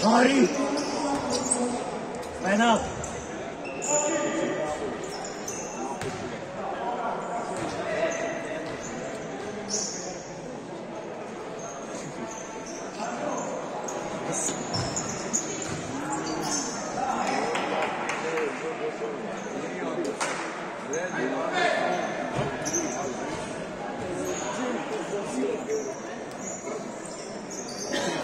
Sorry. Man up. Yes.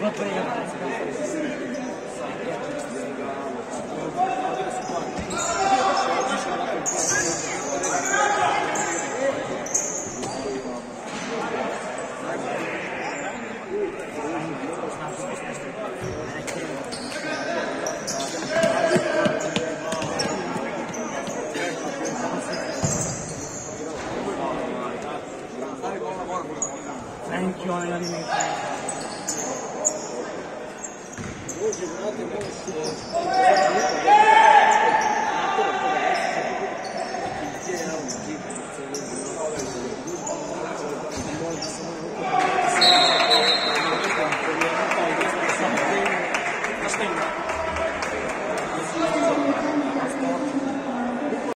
Vamos pegar. join me.